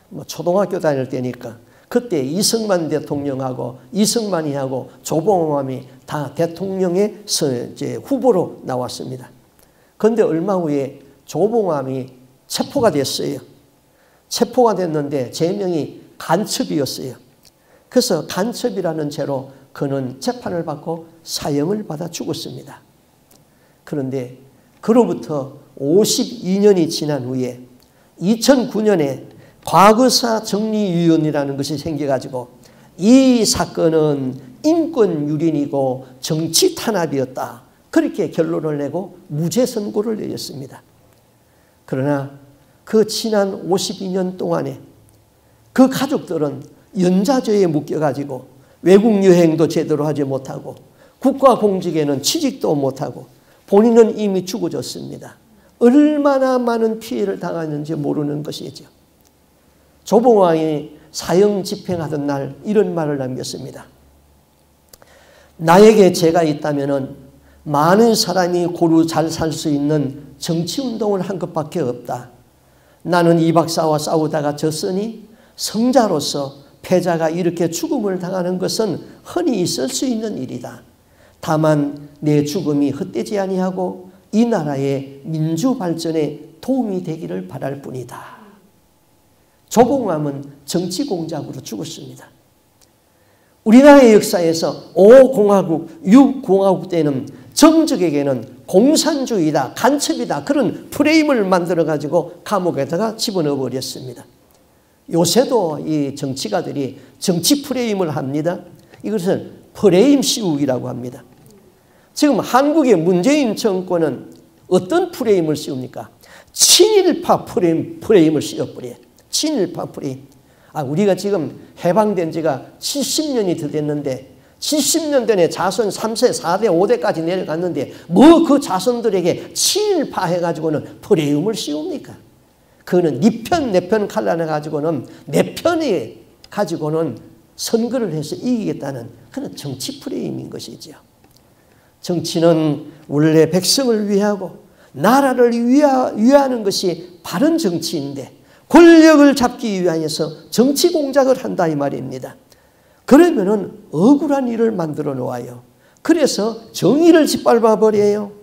뭐 초등학교 다닐 때니까 그때 이승만 대통령하고 이승만이하고 조봉암이 다 대통령의 후보로 나왔습니다. 그런데 얼마 후에 조봉암이 체포가 됐어요. 체포가 됐는데 제명이 간첩이었어요. 그래서 간첩이라는 죄로 그는 재판을 받고 사형을 받아 죽었습니다. 그런데 그로부터 52년이 지난 후에 2009년에 과거사 정리위원이라는 것이 생겨가지고 이 사건은 인권 유린이고 정치 탄압이었다. 그렇게 결론을 내고 무죄 선고를 내렸습니다. 그러나 그 지난 52년 동안에 그 가족들은 연자죄에 묶여가지고 외국 여행도 제대로 하지 못하고 국가 공직에는 취직도 못하고 본인은 이미 죽어졌습니다. 얼마나 많은 피해를 당하는지 모르는 것이죠. 조봉왕이 사형 집행하던 날 이런 말을 남겼습니다. 나에게 죄가 있다면 많은 사람이 고루 잘 살 수 있는 정치운동을 한 것밖에 없다. 나는 이 박사와 싸우다가 졌으니 성자로서 패자가 이렇게 죽음을 당하는 것은 흔히 있을 수 있는 일이다. 다만 내 죽음이 헛되지 아니하고 이 나라의 민주 발전에 도움이 되기를 바랄 뿐이다. 조봉암은 정치 공작으로 죽었습니다. 우리나라의 역사에서 5공화국, 6공화국 때는 정적에게는 공산주의다, 간첩이다 그런 프레임을 만들어 가지고 감옥에다가 집어넣어 버렸습니다. 요새도 이 정치가들이 정치 프레임을 합니다. 이것을 프레임 씌우기라고 합니다. 지금 한국의 문재인 정권은 어떤 프레임을 씌웁니까? 친일파 프레임, 프레임을 씌워버려요. 친일파 프레임. 아, 우리가 지금 해방된 지가 70년이 더 됐는데 70년 전에 자손 3세, 4대, 5대까지 내려갔는데 뭐 그 자손들에게 친일파해가지고는 프레임을 씌웁니까? 그거는 네 편, 내 편 칼라내 가지고는 내 편이 가지고는 선거를 해서 이기겠다는 그런 정치 프레임인 것이죠. 정치는 원래 백성을 위하고 나라를 위하, 위하는 것이 바른 정치인데 권력을 잡기 위하여서 정치 공작을 한다 이 말입니다. 그러면은 억울한 일을 만들어 놓아요. 그래서 정의를 짓밟아 버려요.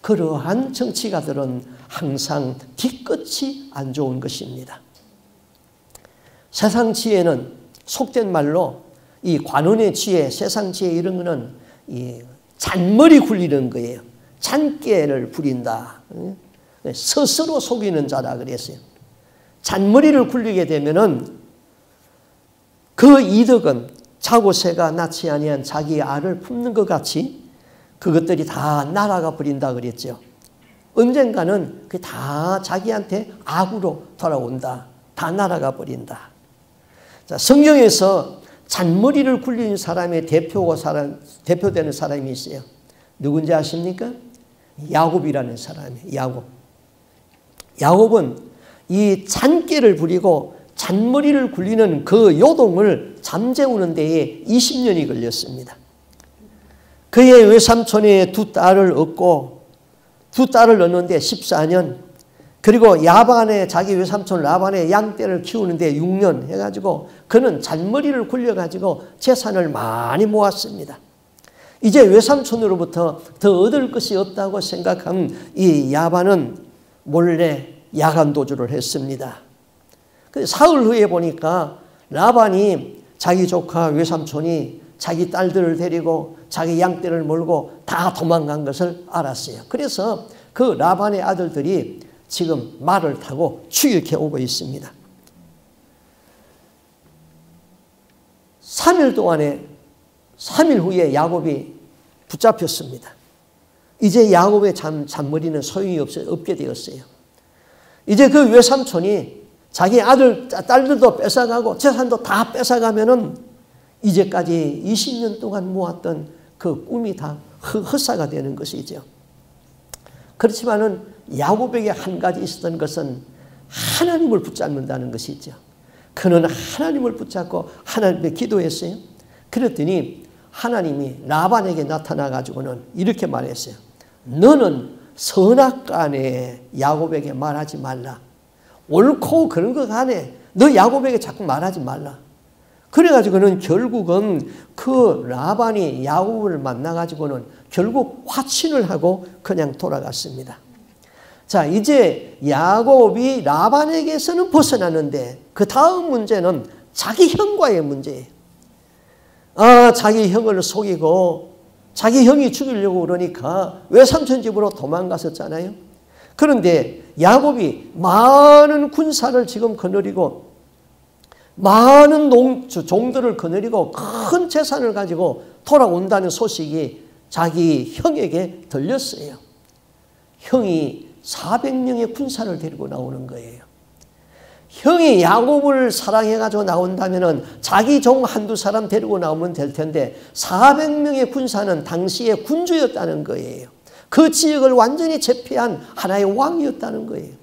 그러한 정치가들은 항상 뒤끝이 안 좋은 것입니다. 세상 지혜는 속된 말로 이 관원의 지혜, 세상 지혜 이런 거는 이 잔머리 굴리는 거예요. 잔깨를 부린다. 스스로 속이는 자라 그랬어요. 잔머리를 굴리게 되면은 그 이득은 자고 새가 낳지 아니한 자기의 알을 품는 것 같이 그것들이 다 날아가 버린다 그랬죠. 언젠가는 그 다 자기한테 악으로 돌아온다. 다 날아가 버린다. 자, 성경에서 잔머리를 굴린 사람의 대표가 사람, 대표되는 사람이 있어요. 누군지 아십니까? 야곱이라는 사람이에요. 야곱. 야곱은 이 잔깨를 부리고 잔머리를 굴리는 그 요동을 잠재우는 데에 20년이 걸렸습니다. 그의 외삼촌의 두 딸을 얻고 두 딸을 얻는데 14년 그리고 야반에 자기 외삼촌 라반의 양떼를 키우는데 6년 해가지고 그는 잔머리를 굴려가지고 재산을 많이 모았습니다. 이제 외삼촌으로부터 더 얻을 것이 없다고 생각한 이 야반은 몰래 야간 도주를 했습니다. 사흘 후에 보니까 라반이 자기 조카 외삼촌이 자기 딸들을 데리고 자기 양떼를 몰고 다 도망간 것을 알았어요. 그래서 그 라반의 아들들이 지금 말을 타고 추격해 오고 있습니다. 3일 동안에 3일 후에 야곱이 붙잡혔습니다. 이제 야곱의 잠, 잔머리는 소용이 없, 없게 되었어요. 이제 그 외삼촌이 자기 아들, 딸들도 뺏어가고 재산도 다 뺏어가면은 이제까지 20년 동안 모았던 그 꿈이 다 헛사가 되는 것이죠. 그렇지만은 야곱에게 한 가지 있었던 것은 하나님을 붙잡는다는 것이죠. 그는 하나님을 붙잡고 하나님께 기도했어요. 그랬더니 하나님이 라반에게 나타나 가지고는 이렇게 말했어요. 너는 선악간에 야곱에게 말하지 말라. 옳고 그런 것 간에 너 야곱에게 자꾸 말하지 말라. 그래가지고는 결국은 그 라반이 야곱을 만나가지고는 결국 화친을 하고 그냥 돌아갔습니다. 자, 이제 야곱이 라반에게서는 벗어났는데 그 다음 문제는 자기 형과의 문제예요. 아, 자기 형을 속이고 자기 형이 죽이려고 그러니까 외삼촌 집으로 도망갔었잖아요. 그런데 야곱이 많은 군사를 지금 거느리고 많은 농, 종들을 거느리고 큰 재산을 가지고 돌아온다는 소식이 자기 형에게 들렸어요. 형이 400명의 군사를 데리고 나오는 거예요. 형이 야곱을 사랑해가지고 나온다면 자기 종 한두 사람 데리고 나오면 될 텐데 400명의 군사는 당시의 군주였다는 거예요. 그 지역을 완전히 제패한 하나의 왕이었다는 거예요.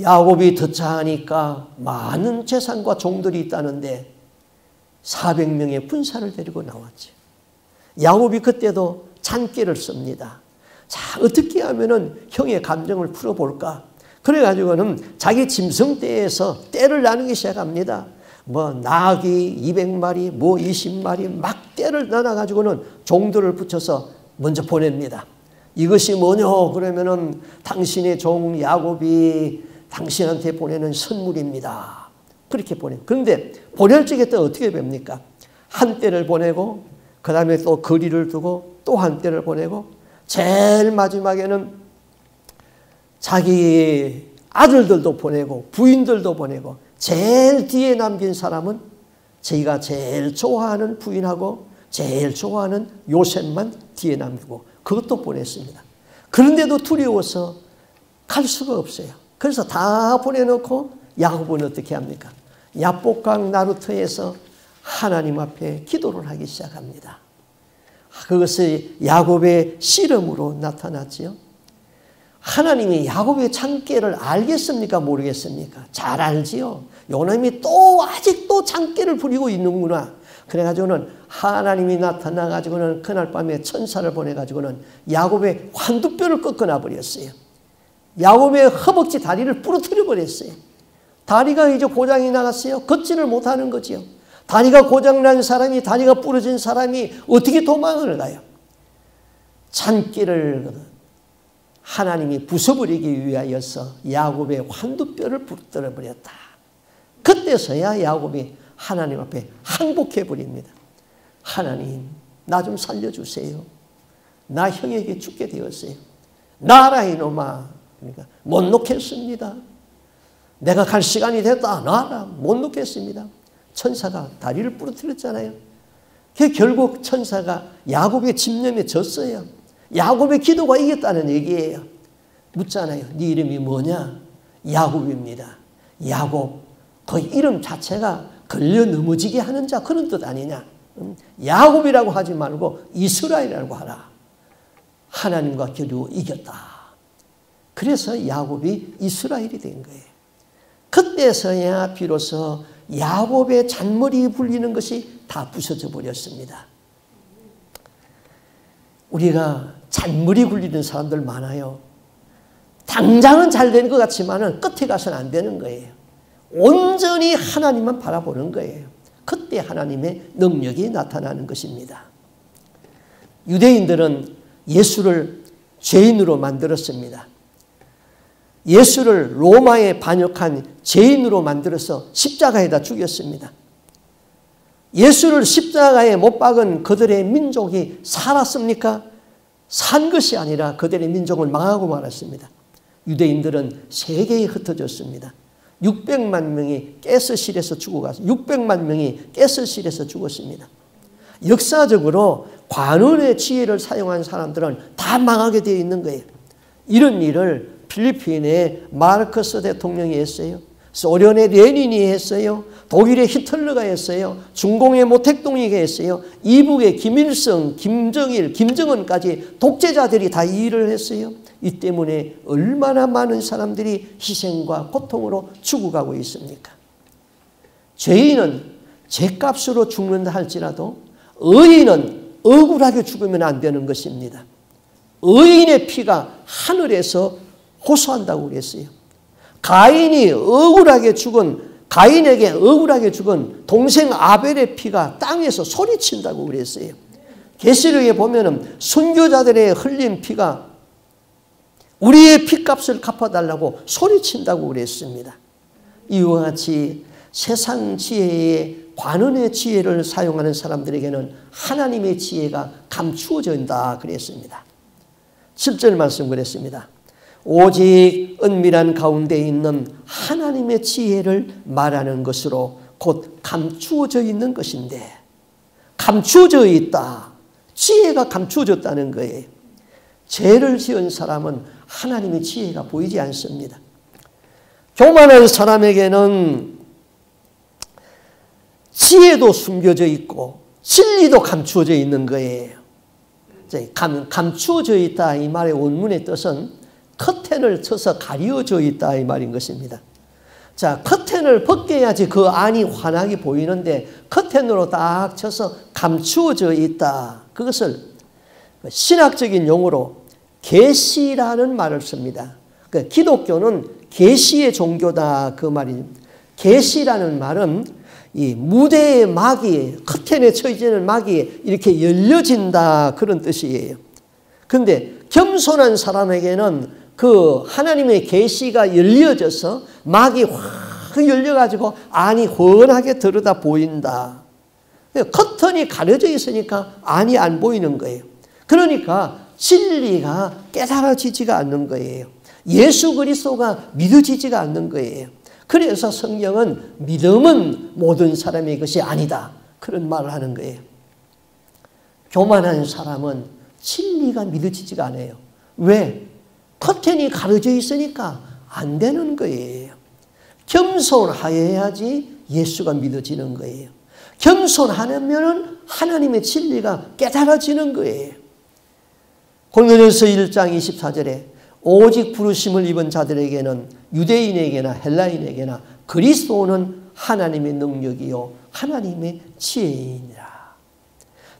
야곱이 듣자 하니까 많은 재산과 종들이 있다는데 400명의 군사를 데리고 나왔죠. 야곱이 그때도 잔꾀를 씁니다. 자, 어떻게 하면은 형의 감정을 풀어볼까? 그래가지고는 자기 짐승떼에서 떼를 나누기 시작합니다. 뭐, 낙이 200마리, 뭐 20마리 막 떼를 나눠가지고는 종들을 붙여서 먼저 보냅니다. 이것이 뭐냐? 그러면은 당신의 종 야곱이 당신한테 보내는 선물입니다. 그렇게 보내. 그런데 보낼 적에 또 어떻게 뵙니까? 한 떼를 보내고 그 다음에 또 거리를 두고 또 한 때를 보내고 제일 마지막에는 자기 아들들도 보내고 부인들도 보내고 제일 뒤에 남긴 사람은 자기가 제일 좋아하는 부인하고 제일 좋아하는 요셉만 뒤에 남기고 그것도 보냈습니다. 그런데도 두려워서 갈 수가 없어요. 그래서 다 보내놓고 야곱은 어떻게 합니까? 야복강 나루터에서 하나님 앞에 기도를 하기 시작합니다. 그것이 야곱의 씨름으로 나타났지요. 하나님이 야곱의 창깨를 알겠습니까? 모르겠습니까? 잘 알지요. 요놈이 또 아직도 창깨를 부리고 있는구나. 그래가지고는 하나님이 나타나 가지고는 그날 밤에 천사를 보내 가지고는 야곱의 환두뼈를 꺾어놔 버렸어요. 야곱의 허벅지 다리를 부러뜨려 버렸어요. 다리가 이제 고장이 나갔어요. 걷지를 못하는 거지요. 다리가 고장난 사람이, 다리가 부러진 사람이 어떻게 도망을 가요? 잔기를 하나님이 부숴버리기 위하여서 야곱의 환두뼈를 부러뜨려 버렸다. 그때서야 야곱이 하나님 앞에 항복해 버립니다. 하나님, 나 좀 살려주세요. 나 형에게 죽게 되었어요. 나라 이놈아. 그러니까 못 놓겠습니다. 내가 갈 시간이 됐다. 나라 못 놓겠습니다. 천사가 다리를 부러뜨렸잖아요. 그 결국 천사가 야곱의 집념에 졌어요. 야곱의 기도가 이겼다는 얘기예요. 묻잖아요. 네 이름이 뭐냐? 야곱입니다. 야곱. 그 이름 자체가 걸려 넘어지게 하는 자 그런 뜻 아니냐. 음, 야곱이라고 하지 말고 이스라엘이라고 하라. 하나님과 겨루 이겼다. 그래서 야곱이 이스라엘이 된 거예요. 그때서야 비로소 야곱의 잔머리 불리는 것이 다 부서져 버렸습니다. 우리가 잔머리 굴리는 사람들 많아요. 당장은 잘 되는 것 같지만 끝에 가서는 안 되는 거예요. 온전히 하나님만 바라보는 거예요. 그때 하나님의 능력이 나타나는 것입니다. 유대인들은 예수를 죄인으로 만들었습니다. 예수를 로마에 반역한 죄인으로 만들어서 십자가에다 죽였습니다. 예수를 십자가에 못 박은 그들의 민족이 살았습니까? 산 것이 아니라 그들의 민족을 망하고 말았습니다. 유대인들은 세계에 흩어졌습니다. 600만 명이 가스실에서 죽어가서 600만 명이 가스실에서 죽었습니다. 역사적으로 관원의 지혜를 사용한 사람들은 다 망하게 되어 있는 거예요. 이런 일을 필리핀의 마르크스 대통령이 했어요. 소련의 레닌이 했어요. 독일의 히틀러가 했어요. 중공의 모택동이가 했어요. 이북의 김일성, 김정일, 김정은까지 독재자들이 다 일을 했어요. 이 때문에 얼마나 많은 사람들이 희생과 고통으로 죽어가고 있습니까? 죄인은 죄값으로 죽는다 할지라도 의인은 억울하게 죽으면 안 되는 것입니다. 의인의 피가 하늘에서 호소한다고 그랬어요. 가인이 억울하게 죽은 가인에게 억울하게 죽은 동생 아벨의 피가 땅에서 소리친다고 그랬어요. 계시록에 보면은 순교자들의 흘린 피가 우리의 피값을 갚아달라고 소리친다고 그랬습니다. 이와 같이 세상 지혜의 관원의 지혜를 사용하는 사람들에게는 하나님의 지혜가 감추어진다 그랬습니다. 7절 말씀 그랬습니다. 오직 은밀한 가운데 있는 하나님의 지혜를 말하는 것으로 곧 감추어져 있는 것인데 감추어져 있다. 지혜가 감추어졌다는 거예요. 죄를 지은 사람은 하나님의 지혜가 보이지 않습니다. 교만한 사람에게는 지혜도 숨겨져 있고 진리도 감추어져 있는 거예요. 감, 감추어져 있다 이 말의 원문의 뜻은 커튼을 쳐서 가려져 있다 이 말인 것입니다. 자, 커튼을 벗겨야지 그 안이 환하게 보이는데 커튼으로 딱 쳐서 감추어져 있다. 그것을 신학적인 용어로 계시라는 말을 씁니다. 그 기독교는 계시의 종교다 그 말입니다. 계시라는 말은 이 무대의 막이 커튼에 쳐지는 막이 이렇게 열려진다 그런 뜻이에요. 근데 겸손한 사람에게는 그 하나님의 계시가 열려져서 막이 확 열려가지고 안이 훤하게 들여다 보인다. 커튼이 가려져 있으니까 안이 안 보이는 거예요. 그러니까 진리가 깨달아지지가 않는 거예요. 예수 그리스도가 믿어지지가 않는 거예요. 그래서 성경은 믿음은 모든 사람의 것이 아니다. 그런 말을 하는 거예요. 교만한 사람은 진리가 믿어지지가 않아요. 왜? 커튼이 가려져 있으니까 안 되는 거예요. 겸손하여야지 예수가 믿어지는 거예요. 겸손하면 하나님의 진리가 깨달아지는 거예요. 고린도전서 1장 24절에 오직 부르심을 입은 자들에게는 유대인에게나 헬라인에게나 그리스도는 하나님의 능력이요 하나님의 지혜이니라.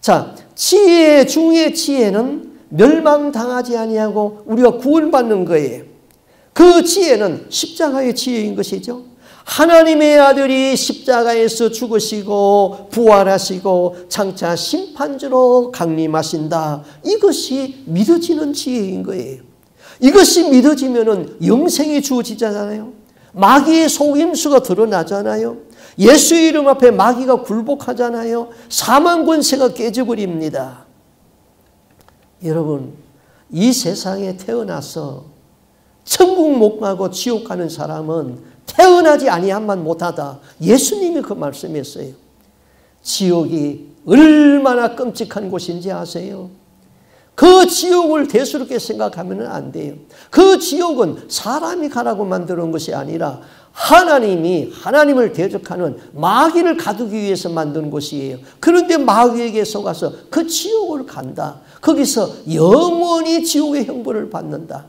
자, 지혜 중의 지혜는 멸망당하지 아니하고 우리가 구원받는 거예요. 그 지혜는 십자가의 지혜인 것이죠. 하나님의 아들이 십자가에서 죽으시고 부활하시고 장차 심판주로 강림하신다. 이것이 믿어지는 지혜인 거예요. 이것이 믿어지면 영생이 주어지잖아요. 마귀의 속임수가 드러나잖아요. 예수 이름 앞에 마귀가 굴복하잖아요. 사망 권세가 깨져버립니다. 여러분, 이 세상에 태어나서 천국 못 가고 지옥 가는 사람은 태어나지 아니한만 못하다. 예수님이 그 말씀했어요. 지옥이 얼마나 끔찍한 곳인지 아세요? 그 지옥을 대수롭게 생각하면 안 돼요. 그 지옥은 사람이 가라고 만드는 것이 아니라 하나님이 하나님을 대적하는 마귀를 가두기 위해서 만든 곳이에요. 그런데 마귀에게 속아서 그 지옥을 간다. 거기서 영원히 지옥의 형벌을 받는다.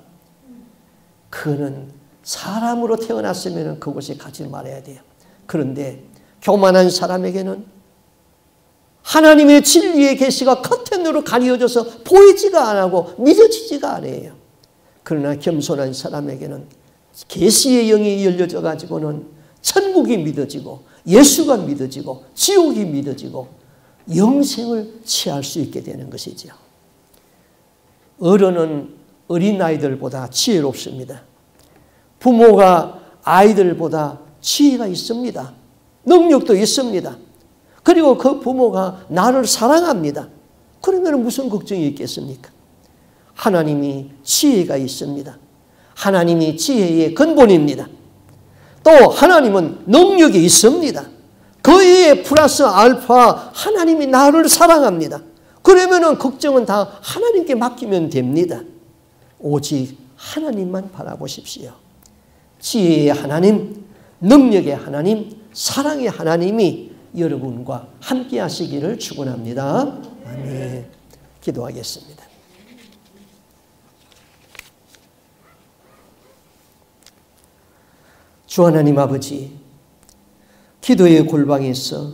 그는 사람으로 태어났으면 그곳에 가지 말아야 돼요. 그런데 교만한 사람에게는 하나님의 진리의 계시가 커튼으로 가려져서 보이지가 안 하고 믿어지지가 않아요. 그러나 겸손한 사람에게는 계시의 영이 열려져 가지고는 천국이 믿어지고 예수가 믿어지고 지옥이 믿어지고 영생을 취할 수 있게 되는 것이죠. 어른은 어린아이들보다 지혜롭습니다. 부모가 아이들보다 지혜가 있습니다. 능력도 있습니다. 그리고 그 부모가 나를 사랑합니다. 그러면 무슨 걱정이 있겠습니까? 하나님이 지혜가 있습니다. 하나님이 지혜의 근본입니다. 또 하나님은 능력이 있습니다. 그에 플러스 알파 하나님이 나를 사랑합니다. 그러면은 걱정은 다 하나님께 맡기면 됩니다. 오직 하나님만 바라보십시오. 지혜의 하나님, 능력의 하나님, 사랑의 하나님이 여러분과 함께 하시기를 축원합니다. 아멘. 기도하겠습니다. 주 하나님 아버지, 기도의 골방에서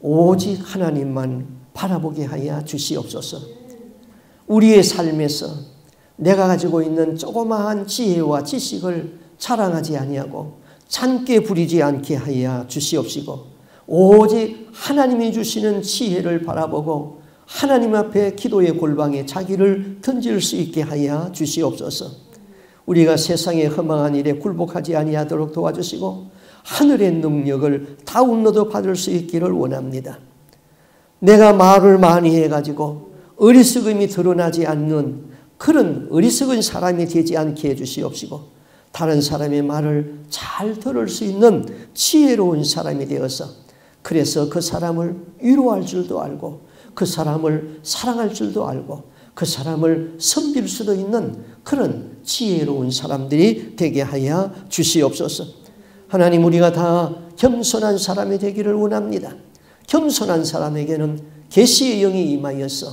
오직 하나님만 바라보게 하여 주시옵소서. 우리의 삶에서 내가 가지고 있는 조그마한 지혜와 지식을 자랑하지 아니하고 찬게 부리지 않게 하여 주시옵시고 오직 하나님이 주시는 지혜를 바라보고 하나님 앞에 기도의 골방에 자기를 던질 수 있게 하여 주시옵소서. 우리가 세상의 허망한 일에 굴복하지 아니하도록 도와주시고 하늘의 능력을 다운로드 받을 수 있기를 원합니다. 내가 말을 많이 해가지고 어리석음이 드러나지 않는 그런 어리석은 사람이 되지 않게 해주시옵시고 다른 사람의 말을 잘 들을 수 있는 지혜로운 사람이 되어서 그래서 그 사람을 위로할 줄도 알고 그 사람을 사랑할 줄도 알고 그 사람을 섬길 수도 있는 그런 지혜로운 사람들이 되게 하여 주시옵소서. 하나님 우리가 다 겸손한 사람이 되기를 원합니다. 겸손한 사람에게는 계시의 영이 임하여서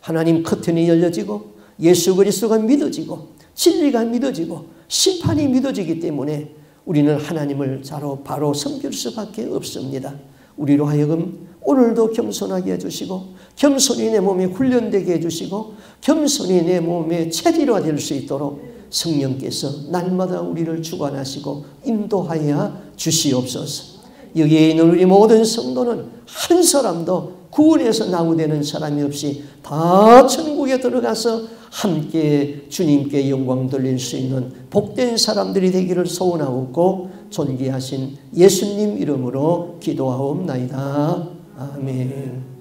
하나님 커튼이 열려지고 예수 그리스도가 믿어지고 진리가 믿어지고 심판이 믿어지기 때문에 우리는 하나님을 바로 바로 섬길 수밖에 없습니다. 우리로 하여금 오늘도 겸손하게 해주시고 겸손히 내 몸이 훈련되게 해주시고 겸손히 내 몸의 체리가 될수 있도록 성령께서 날마다 우리를 주관하시고 인도하여 주시옵소서. 여기에 있는 우리 모든 성도는 한 사람도 구원에서 나무되는 사람이 없이 다 천국에 들어가서 함께 주님께 영광 돌릴 수 있는 복된 사람들이 되기를 소원하고 존귀하신 예수님 이름으로 기도하옵나이다. 아멘.